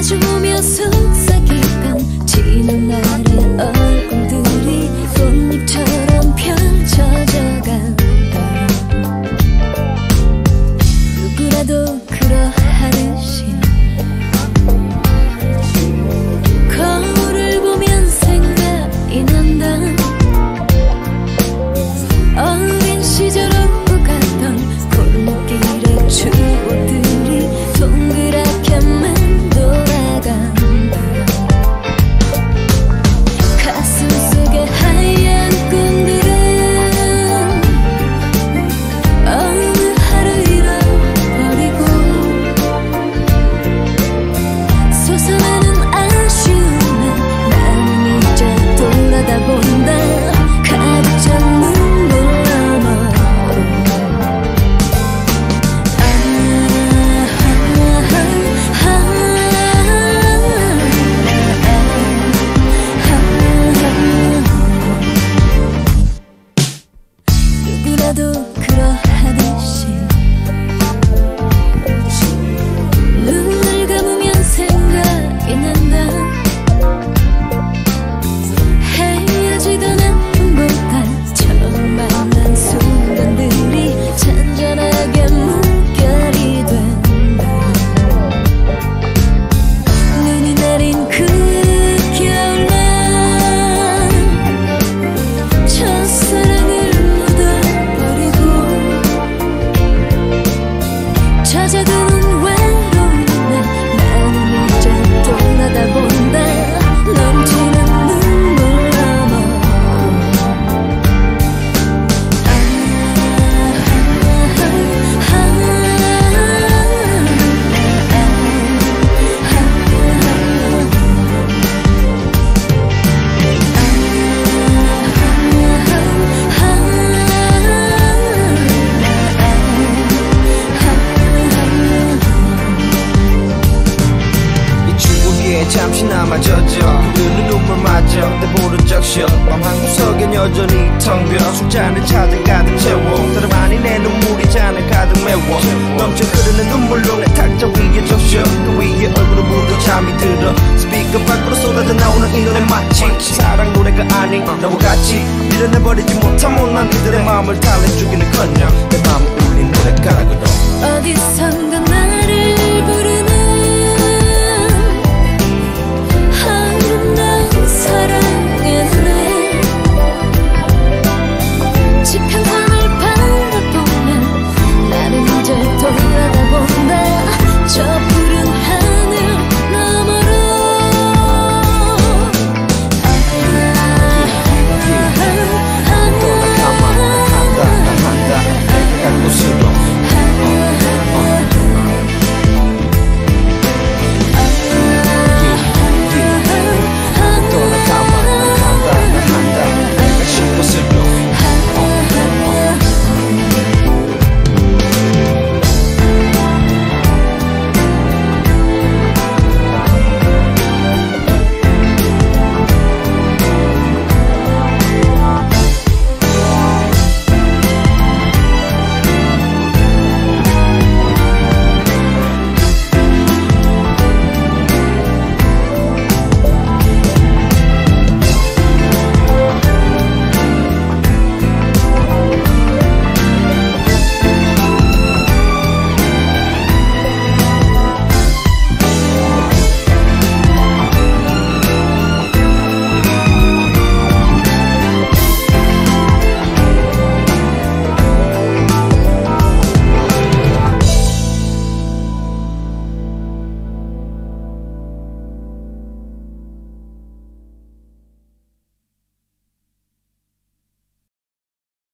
마주보며 속삭이던 지는 날. 나도 그러하듯이. 잠시나마 젖어. 눈은 눈물 맞아. 내 모른 적셔맘 한구석엔 여전히 텅벽 술잔을 차은 가득 채워. 사람 아닌 내 눈물이 잔을 가득 메워. 넘쳐 흐르는 눈물로 내 탁자 위에 적셔. 그 위에 얼굴을 묻어 잠이 들어. 스피커 밖으로 쏟아져 나오는 이 노래 마치 사랑 노래가 아닌 너와 같이 밀어내버리지 못한 못난 이들의 마음을 달래 죽이는커녕 내 마음 울린 노래가락으로 어디선가 나를 부르는